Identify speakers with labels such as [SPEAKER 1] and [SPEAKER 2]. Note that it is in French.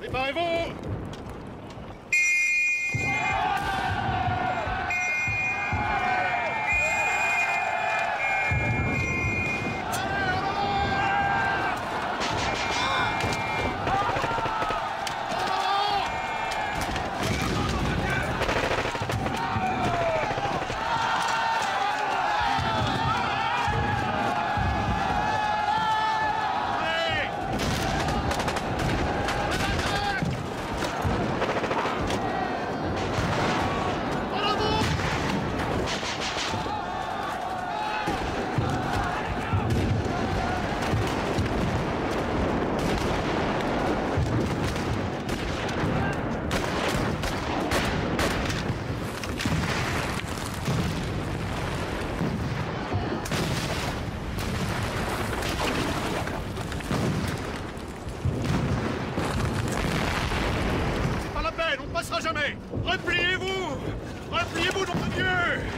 [SPEAKER 1] Préparez-vous jamais. Repliez-vous. Repliez-vous, nom de Dieu.